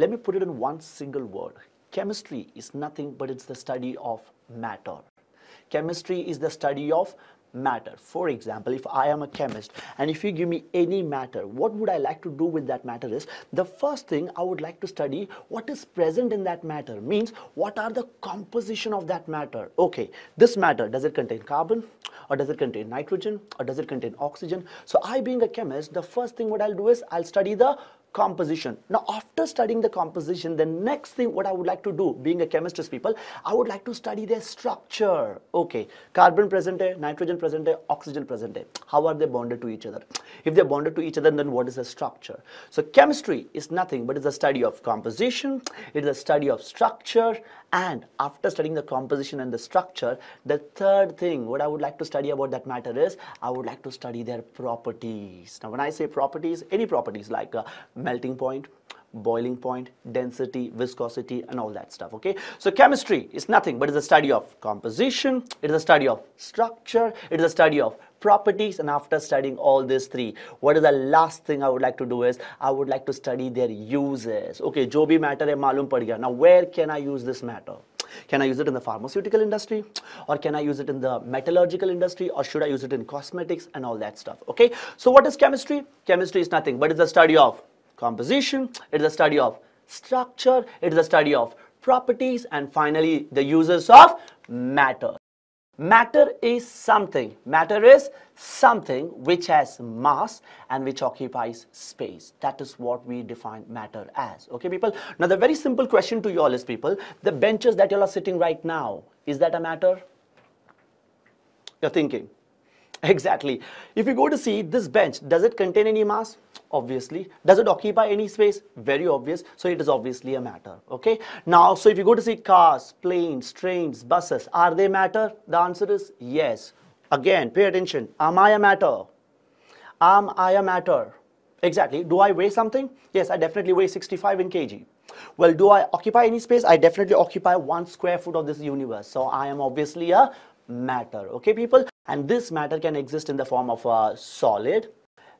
let me put it in one single word. Chemistry is nothing but it's the study of matter. Chemistry is the study of matter. For example, if I am a chemist and if you give me any matter, what would I like to do with that matter is the first thing I would like to study what is present in that matter means what are the composition of that matter. Okay, this matter, does it contain carbon or does it contain nitrogen or does it contain oxygen? So I being a chemist, the first thing what I'll do is I'll study the composition. Now, after studying the composition, the next thing what I would like to do, being a chemist is people, I would like to study their structure. Okay, carbon present here, nitrogen present here, oxygen present here. How are they bonded to each other? If they're bonded to each other, then what is the structure? So, chemistry is nothing but it's a study of composition, it is a study of structure, and after studying the composition and the structure, the third thing what I would like to study about that matter is I would like to study their properties. Now, when I say properties, any properties like uh, melting point, boiling point, density, viscosity and all that stuff. Okay, so chemistry is nothing but it's a study of composition, it is a study of structure, it is a study of properties and after studying all these three what is the last thing I would like to do is I would like to study their uses. Okay, jobi matter hai malum pad. Now where can I use this matter? Can I use it in the pharmaceutical industry? Or can I use it in the metallurgical industry? Or should I use it in cosmetics and all that stuff? Okay, so what is chemistry? Chemistry is nothing but it's a study of composition, it is a study of structure, it is a study of properties, and finally the uses of matter. Matter is something, matter is something which has mass and which occupies space. That is what we define matter as. Okay, people? Now, the very simple question to you all is, people, the benches that you all are sitting right now, is that a matter? You're thinking. Exactly. If you go to see this bench, does it contain any mass? Obviously. Does it occupy any space? Very obvious. So it is obviously a matter. Okay. Now, so if you go to see cars, planes, trains, buses, are they matter? The answer is yes. Again, pay attention. Am I a matter? Am I a matter? Exactly. Do I weigh something? Yes, I definitely weigh 65 in kg. Well, do I occupy any space? I definitely occupy one square foot of this universe. So I am obviously a matter. Okay, people? And this matter can exist in the form of a solid,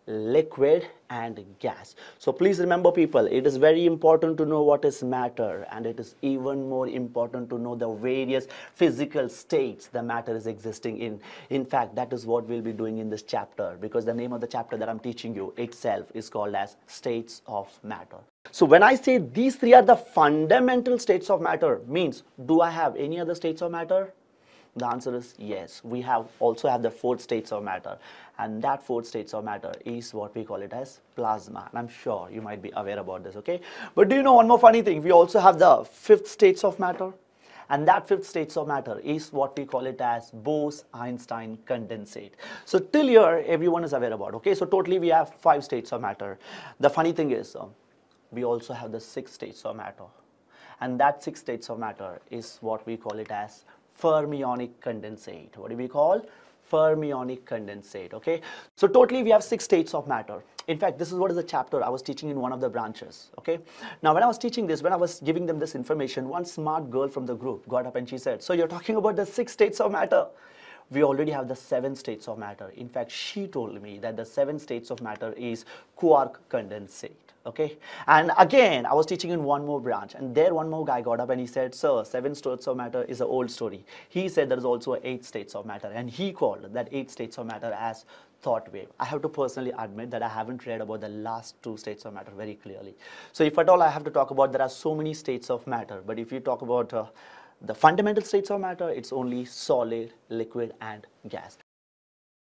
liquid and gas. So please remember people, it is very important to know what is matter and it is even more important to know the various physical states the matter is existing in. In fact, that is what we'll be doing in this chapter because the name of the chapter that I'm teaching you itself is called as states of matter. So when I say these three are the fundamental states of matter means do I have any other states of matter? The answer is yes. We have also have the fourth states of matter and that fourth states of matter is what we call it as plasma and I'm sure you might be aware about this okay. But do you know one more funny thing? We also have the fifth states of matter and that fifth states of matter is what we call it as Bose-Einstein condensate. So till here everyone is aware about okay. So totally we have five states of matter. The funny thing is uh, we also have the six states of matter and that six states of matter is what we call it as fermionic condensate. What do we call? Fermionic condensate, okay? So totally we have six states of matter. In fact, this is what is the chapter I was teaching in one of the branches, okay? Now, when I was teaching this, when I was giving them this information, one smart girl from the group got up and she said, so you're talking about the six states of matter? we already have the seven states of matter. In fact, she told me that the seven states of matter is quark condensate. Okay, and again, I was teaching in one more branch, and there one more guy got up and he said, Sir, seven states of matter is an old story. He said there is also eight states of matter, and he called that eight states of matter as thought wave. I have to personally admit that I haven't read about the last two states of matter very clearly. So, if at all I have to talk about, there are so many states of matter, but if you talk about uh, the fundamental states of matter, it's only solid, liquid and gas.